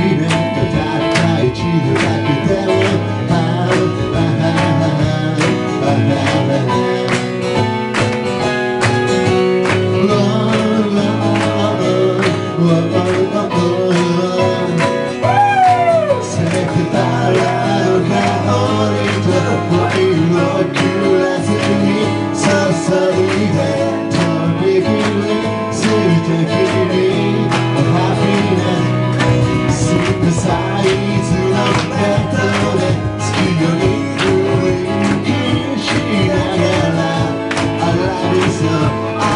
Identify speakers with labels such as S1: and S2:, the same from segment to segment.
S1: baby.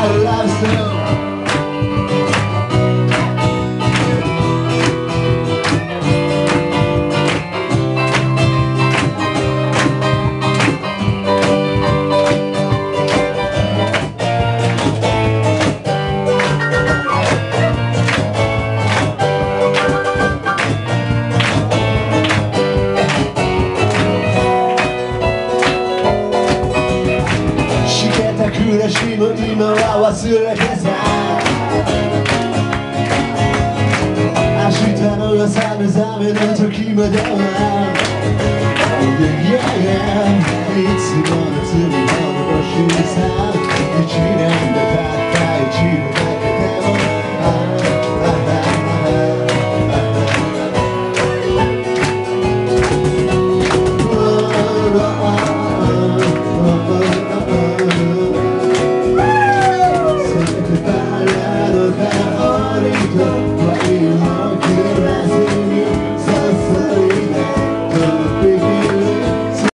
S1: our lives now. 暮らしも今は忘れてさ明日の朝目覚めの時までは casa いつもの罪の星さ